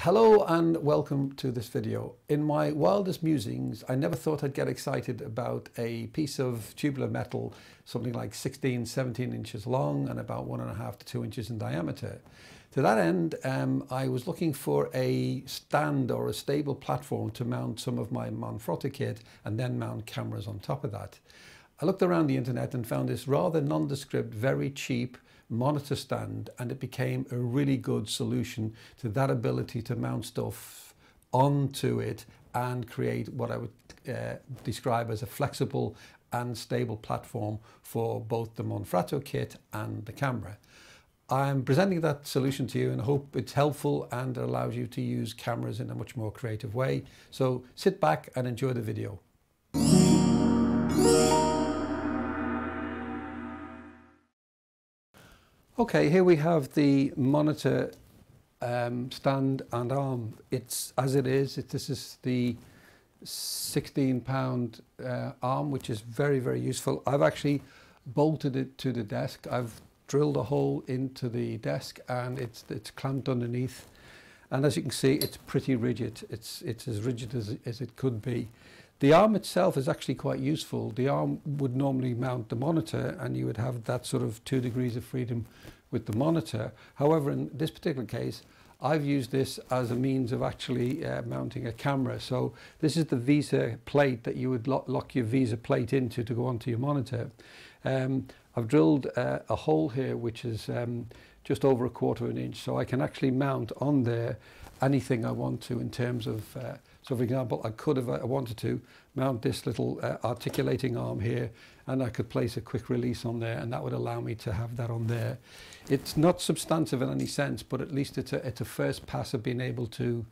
Hello and welcome to this video. In my wildest musings, I never thought I'd get excited about a piece of tubular metal, something like 16, 17 inches long and about one and a half to two inches in diameter. To that end, um, I was looking for a stand or a stable platform to mount some of my Manfrotto kit and then mount cameras on top of that. I looked around the internet and found this rather nondescript, very cheap monitor stand and it became a really good solution to that ability to mount stuff onto it and create what I would uh, describe as a flexible and stable platform for both the Manfrotto kit and the camera. I'm presenting that solution to you and I hope it's helpful and allows you to use cameras in a much more creative way. So sit back and enjoy the video. Okay, here we have the monitor um, stand and arm. It's as it is. It, this is the 16 pound uh, arm, which is very, very useful. I've actually bolted it to the desk. I've drilled a hole into the desk and it's, it's clamped underneath. And as you can see, it's pretty rigid. It's, it's as rigid as, as it could be. The arm itself is actually quite useful. The arm would normally mount the monitor and you would have that sort of two degrees of freedom with the monitor. However, in this particular case, I've used this as a means of actually uh, mounting a camera. So this is the Visa plate that you would lo lock your Visa plate into to go onto your monitor. Um, I've drilled uh, a hole here which is um, just over a quarter of an inch so I can actually mount on there anything I want to in terms of uh, so for example, I could have, I wanted to, mount this little uh, articulating arm here and I could place a quick release on there and that would allow me to have that on there. It's not substantive in any sense, but at least it's a, it's a first pass of being able to,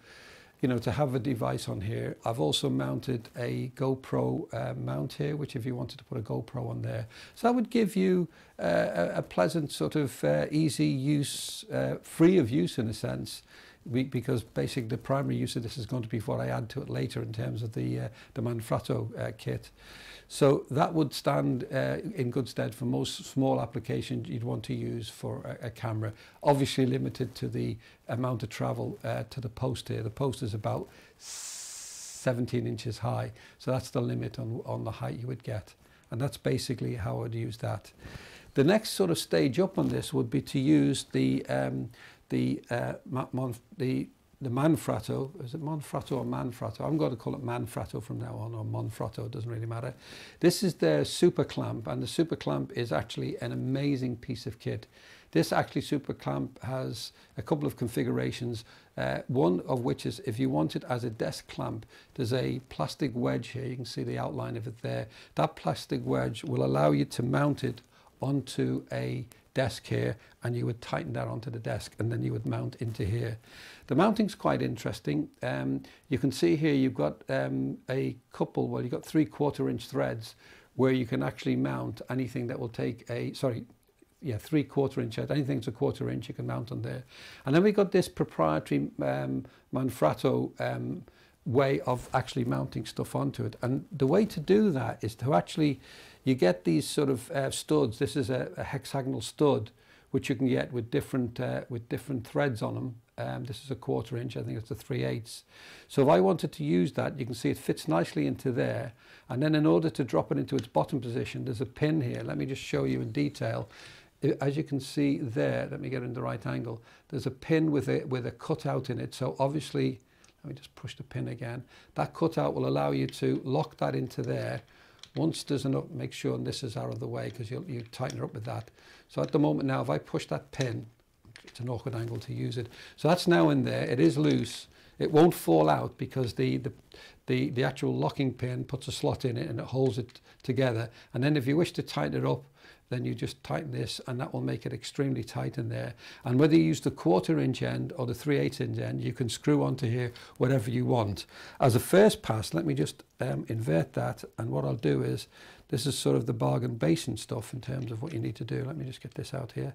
you know, to have a device on here. I've also mounted a GoPro uh, mount here, which if you wanted to put a GoPro on there. So that would give you uh, a, a pleasant sort of uh, easy use, uh, free of use in a sense, we, because basically the primary use of this is going to be what I add to it later in terms of the, uh, the Manfrotto uh, kit. So that would stand uh, in good stead for most small applications you'd want to use for a, a camera. Obviously limited to the amount of travel uh, to the post here. The post is about 17 inches high. So that's the limit on, on the height you would get. And that's basically how I'd use that. The next sort of stage up on this would be to use the um, the uh, the the Manfrotto, is it Manfrotto or Manfrotto? I'm going to call it Manfrotto from now on, or Manfrotto, it doesn't really matter. This is their super clamp, and the super clamp is actually an amazing piece of kit. This actually super clamp has a couple of configurations, uh, one of which is if you want it as a desk clamp, there's a plastic wedge here, you can see the outline of it there. That plastic wedge will allow you to mount it onto a desk here and you would tighten that onto the desk and then you would mount into here. The mounting's quite interesting. Um, you can see here you've got um, a couple, well you've got three quarter inch threads where you can actually mount anything that will take a, sorry, yeah, three quarter inch, anything that's a quarter inch you can mount on there. And then we've got this proprietary um, Manfrotto um, way of actually mounting stuff onto it. And the way to do that is to actually you get these sort of uh, studs. This is a, a, hexagonal stud, which you can get with different uh, with different threads on them. Um, this is a quarter inch, I think it's a 3 eighths. So if I wanted to use that, you can see it fits nicely into there. And then in order to drop it into its bottom position, there's a pin here. Let me just show you in detail. As you can see there, let me get in the right angle, there's a pin with a, with a cutout in it. So obviously, let me just push the pin again. That cutout will allow you to lock that into there Once there's enough, make sure this is out of the way because you'll, you tighten her up with that. So at the moment now, if I push that pin, it's an awkward angle to use it. So that's now in there, it is loose. It won't fall out because the, the, the, the actual locking pin puts a slot in it and it holds it together. And then if you wish to tighten it up, then you just tighten this and that will make it extremely tight in there. And whether you use the quarter inch end or the 3 8 inch end, you can screw onto here whatever you want. As a first pass, let me just um, invert that. And what I'll do is, this is sort of the bargain basin stuff in terms of what you need to do. Let me just get this out here.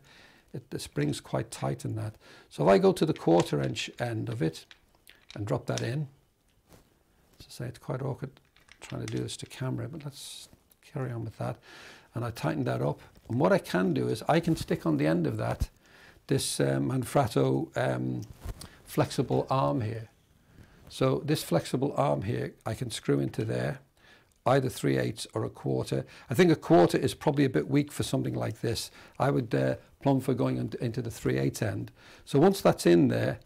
It, the spring's quite tight in that. So if I go to the quarter inch end of it, and drop that in, as I say, it's quite awkward trying to do this to camera, but let's carry on with that and I tighten that up. And what I can do is I can stick on the end of that this Manfrotto um, flexible arm here. So this flexible arm here, I can screw into there, either 3 eighths or a quarter. I think a quarter is probably a bit weak for something like this. I would uh, plumb for going into the 3 eighths end. So once that's in there,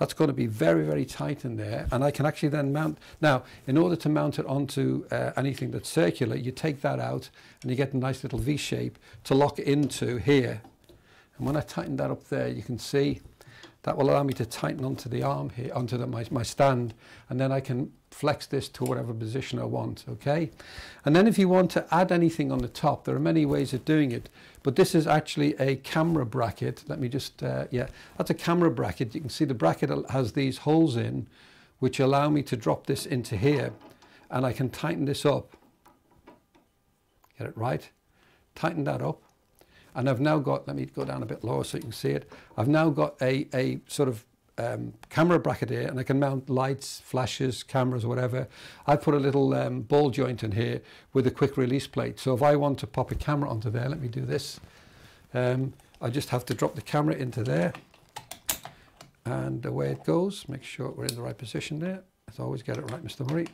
that's going to be very, very tight in there. And I can actually then mount. Now, in order to mount it onto uh, anything that's circular, you take that out and you get a nice little V shape to lock into here. And when I tighten that up there, you can see that will allow me to tighten onto the arm here, onto the, my, my stand, and then I can flex this to whatever position I want, okay? And then if you want to add anything on the top, there are many ways of doing it, but this is actually a camera bracket. Let me just, uh, yeah, that's a camera bracket. You can see the bracket has these holes in, which allow me to drop this into here, and I can tighten this up. Get it right? Tighten that up and I've now got, let me go down a bit lower so you can see it. I've now got a, a sort of um, camera bracket here and I can mount lights, flashes, cameras, whatever. I've put a little um, ball joint in here with a quick release plate. So if I want to pop a camera onto there, let me do this. Um, I just have to drop the camera into there and away it goes. Make sure we're in the right position there. Let's always get it right, Mr. Murray.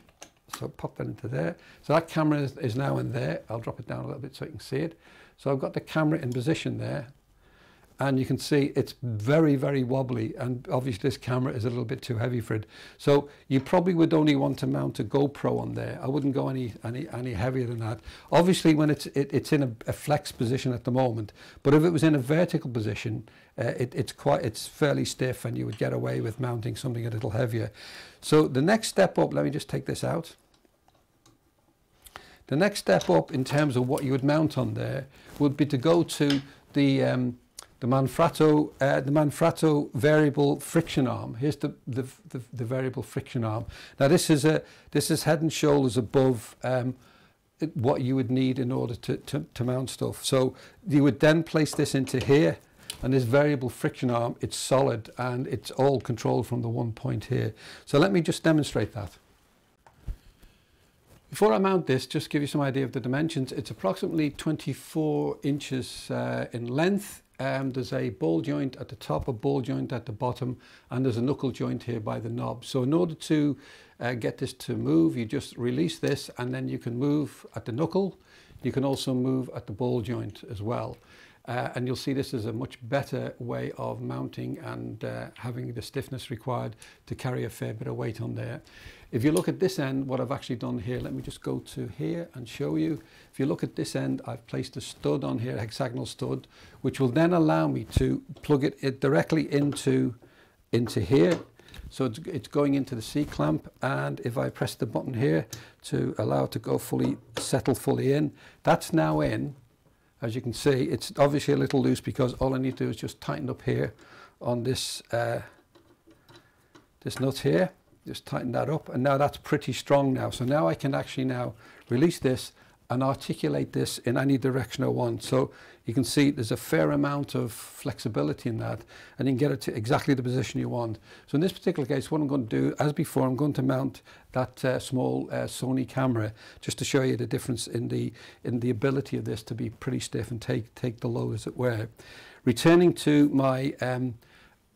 So pop that into there. So that camera is now in there. I'll drop it down a little bit so you can see it. So I've got the camera in position there and you can see it's very, very wobbly and obviously this camera is a little bit too heavy for it. So you probably would only want to mount a GoPro on there. I wouldn't go any, any, any heavier than that. Obviously when it's, it, it's in a, a, flex position at the moment, but if it was in a vertical position, uh, it, it's quite, it's fairly stiff and you would get away with mounting something a little heavier. So the next step up, let me just take this out. The next step up in terms of what you would mount on there would be to go to the um, the Manfrotto uh, the Manfrotto variable friction arm. Here's the, the, the the variable friction arm. Now this is a this is head and shoulders above um, what you would need in order to, to, to mount stuff. So you would then place this into here and this variable friction arm, it's solid and it's all controlled from the one point here. So let me just demonstrate that. Before I mount this, just give you some idea of the dimensions, it's approximately 24 inches uh, in length. Um, there's a ball joint at the top, a ball joint at the bottom, and there's a knuckle joint here by the knob. So in order to uh, get this to move, you just release this and then you can move at the knuckle. You can also move at the ball joint as well. Uh, and you'll see this is a much better way of mounting and uh, having the stiffness required to carry a fair bit of weight on there. If you look at this end, what I've actually done here, let me just go to here and show you. If you look at this end, I've placed a stud on here, a hexagonal stud, which will then allow me to plug it, it directly into, into here. So it's, it's going into the C-clamp and if I press the button here to allow it to go fully, settle fully in, that's now in as you can see, it's obviously a little loose because all I need to do is just tighten up here on this, uh, this nut here. Just tighten that up and now that's pretty strong now. So now I can actually now release this and articulate this in any direction I want. So you can see there's a fair amount of flexibility in that and you can get it to exactly the position you want. So in this particular case, what I'm going to do, as before, I'm going to mount that uh, small uh, Sony camera just to show you the difference in the, in the ability of this to be pretty stiff and take, take the load as it were. Returning to my um,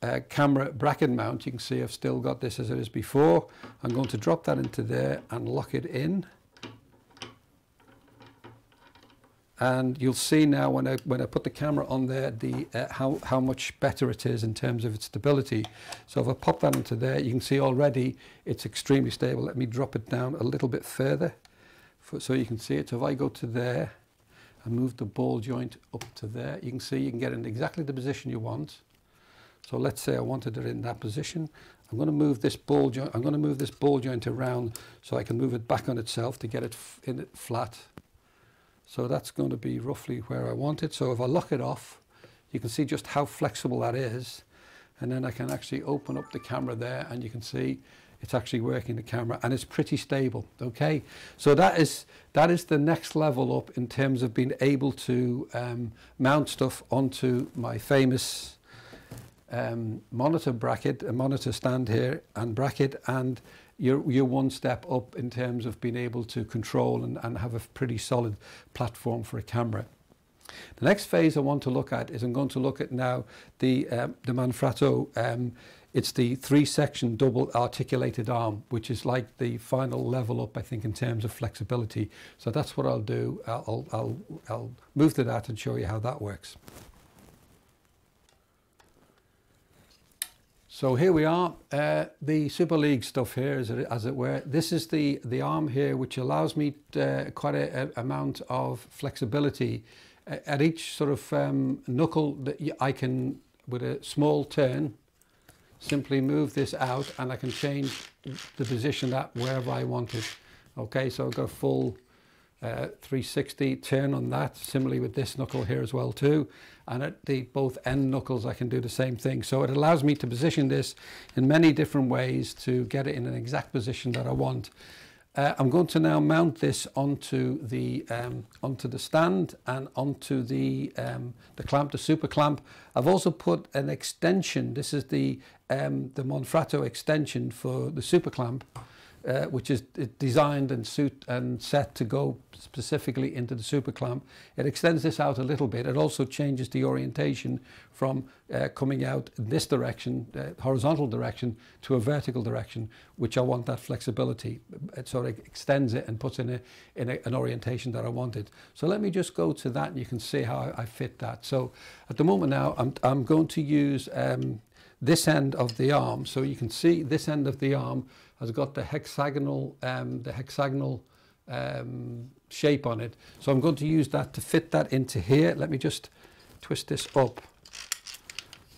uh, camera bracket mount, you can see I've still got this as it is before. I'm going to drop that into there and lock it in. And you'll see now when I, when I put the camera on there the uh, how, how much better it is in terms of its stability. So if I pop that into there, you can see already it's extremely stable. Let me drop it down a little bit further for, so you can see it. So if I go to there and move the ball joint up to there, you can see you can get in exactly the position you want. So let's say I wanted it in that position. I'm going to move this ball joint. I'm going to move this ball joint around so I can move it back on itself to get it in it flat so that's going to be roughly where I want it. So if I lock it off, you can see just how flexible that is. And then I can actually open up the camera there and you can see it's actually working the camera and it's pretty stable. Okay. So that is, that is the next level up in terms of being able to um, mount stuff onto my famous um, monitor bracket, a monitor stand here and bracket and you're, you're one step up in terms of being able to control and, and have a pretty solid platform for a camera. The next phase I want to look at is I'm going to look at now the, um, the Manfrotto um, it's the three section double articulated arm which is like the final level up I think in terms of flexibility so that's what I'll do I'll, I'll, I'll move to that and show you how that works. So here we are, uh, the Super League stuff here, as it, as it were. This is the, the arm here, which allows me uh, quite a, a, amount of flexibility. Uh, at each sort of um, knuckle, that I can, with a small turn, simply move this out and I can change the position that wherever I want it. Okay, so got a full uh, 360 turn on that, similarly with this knuckle here as well too. And at the both end knuckles I can do the same thing. So it allows me to position this in many different ways to get it in an exact position that I want. Uh, I'm going to now mount this onto the um, onto the stand and onto the um, the clamp, the super clamp. I've also put an extension. This is the um, the Manfrotto extension for the super clamp uh, which is designed and suit and set to go specifically into the super clamp. It extends this out a little bit. It also changes the orientation from uh, coming out in this direction, uh, horizontal direction, to a vertical direction, which I want that flexibility. So it sort of extends it and puts in, a, in a, an orientation that I wanted. So let me just go to that and you can see how I fit that. So at the moment now, I'm, I'm going to use um, this end of the arm. So you can see this end of the arm has got the hexagonal, um, the hexagonal um, shape on it. So I'm going to use that to fit that into here. Let me just twist this up.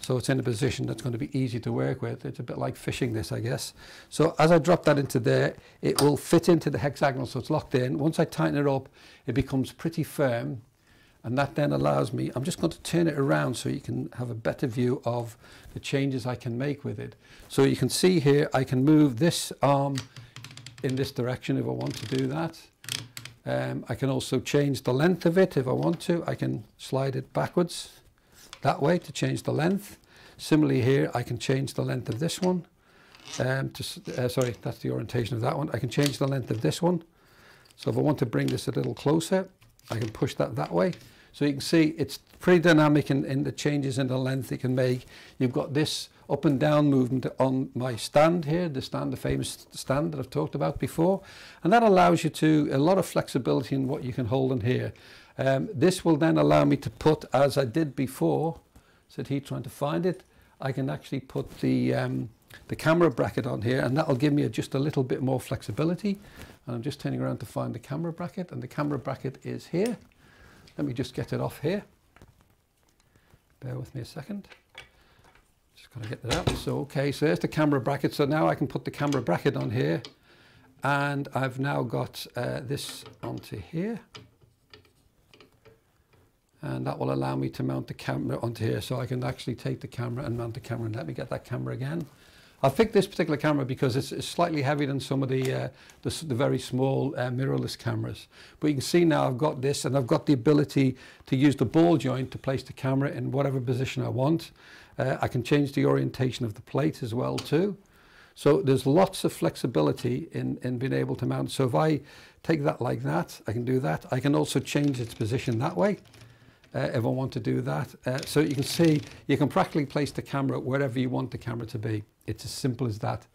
So it's in a position that's going to be easy to work with. It's a bit like fishing this, I guess. So as I drop that into there, it will fit into the hexagonal, so it's locked in. Once I tighten it up, it becomes pretty firm and that then allows me, I'm just going to turn it around so you can have a better view of the changes I can make with it. So you can see here, I can move this arm in this direction if I want to do that. Um, I can also change the length of it if I want to. I can slide it backwards that way to change the length. Similarly here, I can change the length of this one. Um, to, uh, sorry, that's the orientation of that one. I can change the length of this one. So if I want to bring this a little closer, I can push that that way. So you can see it's pretty dynamic in, in the changes in the length it can make. You've got this up and down movement on my stand here, the stand, the famous stand that I've talked about before. And that allows you to a lot of flexibility in what you can hold in here. Um, this will then allow me to put, as I did before, said he trying to find it, I can actually put the, um, the camera bracket on here and that'll give me a, just a little bit more flexibility. And I'm just turning around to find the camera bracket and the camera bracket is here. Let me just get it off here. Bear with me a second. Just got to get that out. So, okay, so there's the camera bracket. So now I can put the camera bracket on here. And I've now got uh, this onto here. And that will allow me to mount the camera onto here. So I can actually take the camera and mount the camera. And let me get that camera again. I picked this particular camera because it's, it's slightly heavier than some of the, uh, the, the, very small uh, mirrorless cameras. But you can see now I've got this and I've got the ability to use the ball joint to place the camera in whatever position I want. Uh, I can change the orientation of the plate as well too. So there's lots of flexibility in, in being able to mount. So if I take that like that, I can do that. I can also change its position that way if I want to do that. Uh, so you can see, you can practically place the camera wherever you want the camera to be. It's as simple as that.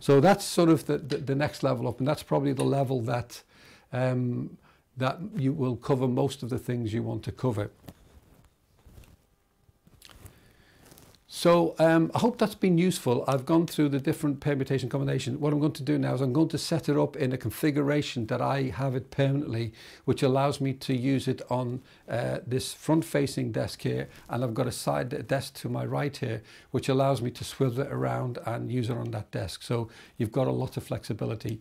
So that's sort of the, the, the next level up, and that's probably the level that, um, that you will cover most of the things you want to cover. So um, I hope that's been useful. I've gone through the different permutation combinations. What I'm going to do now is I'm going to set it up in a configuration that I have it permanently, which allows me to use it on uh, this front-facing desk here. And I've got a side desk to my right here, which allows me to swivel it around and use it on that desk. So you've got a lot of flexibility.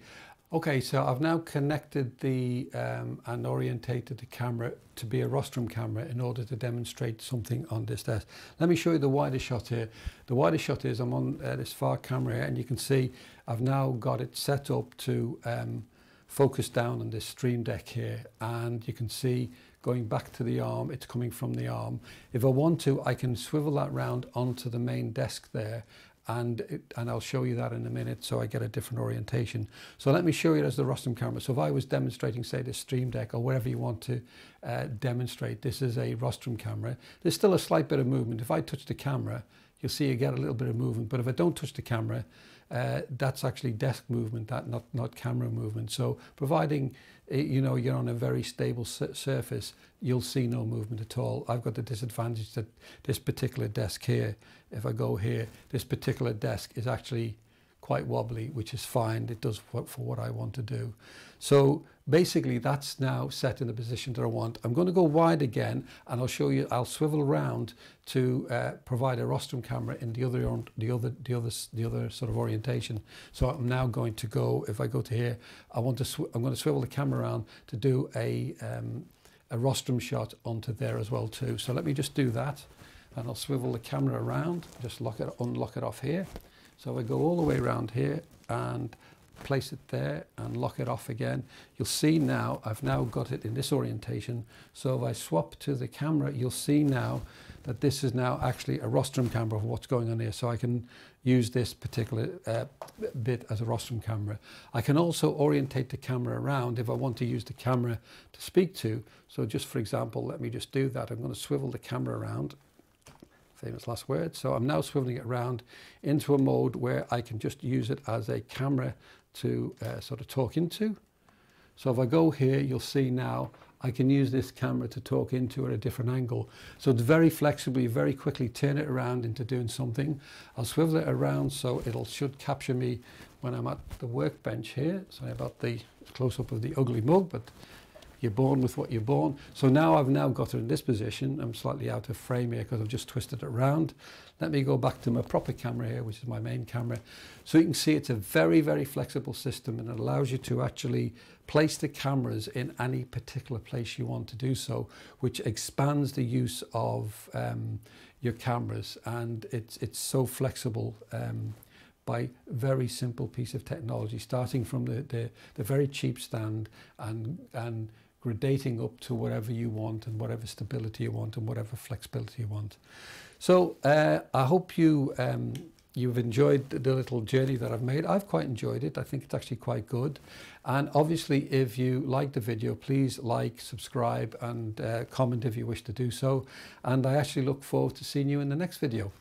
Okay, so I've now connected the um, and orientated the camera to be a rostrum camera in order to demonstrate something on this desk. Let me show you the wider shot here. The wider shot is I'm on uh, this far camera here, and you can see I've now got it set up to um, focus down on this stream deck here and you can see going back to the arm, it's coming from the arm. If I want to, I can swivel that round onto the main desk there and it, and I'll show you that in a minute so I get a different orientation. So let me show you as the Rostrum camera. So if I was demonstrating say the Stream Deck or wherever you want to uh, demonstrate this is a Rostrum camera, there's still a slight bit of movement. If I touch the camera, you'll see you get a little bit of movement. But if I don't touch the camera, uh, that's actually desk movement, that not, not camera movement. So providing eh, you know you're on a very stable surface, you'll see no movement at all. I've got the disadvantage that this particular desk here, if I go here, this particular desk is actually quite wobbly, which is fine. It does work for what I want to do. So basically that's now set in the position that I want. I'm going to go wide again and I'll show you, I'll swivel around to uh, provide a rostrum camera in the other, the other, the other, the other sort of orientation. So I'm now going to go, if I go to here, I want to, I'm going to swivel the camera around to do a, um, a rostrum shot onto there as well too. So let me just do that and I'll swivel the camera around, just lock it, unlock it off here. So I go all the way around here and place it there and lock it off again. You'll see now, I've now got it in this orientation. So if I swap to the camera, you'll see now that this is now actually a rostrum camera of what's going on here. So I can use this particular uh, bit as a rostrum camera. I can also orientate the camera around if I want to use the camera to speak to. So just for example, let me just do that. I'm going to swivel the camera around famous last word. So I'm now swiveling it around into a mode where I can just use it as a camera to uh, sort of talk into. So if I go here, you'll see now I can use this camera to talk into at a different angle. So it's very flexibly, very quickly turn it around into doing something. I'll swivel it around so it'll should capture me when I'm at the workbench here. Sorry about the close-up of the ugly mug, but you're born with what you're born. So now I've now got it in this position. I'm slightly out of frame here because I've just twisted it around. Let me go back to my proper camera here, which is my main camera. So you can see it's a very, very flexible system and it allows you to actually place the cameras in any particular place you want to do so, which expands the use of um, your cameras. And it's, it's so flexible um, by very simple piece of technology, starting from the, the, the very cheap stand and, and gradating up to whatever you want and whatever stability you want and whatever flexibility you want. So uh, I hope you um, you've enjoyed the little journey that I've made. I've quite enjoyed it. I think it's actually quite good. And obviously, if you like the video, please like, subscribe, and uh, comment if you wish to do so. And I actually look forward to seeing you in the next video.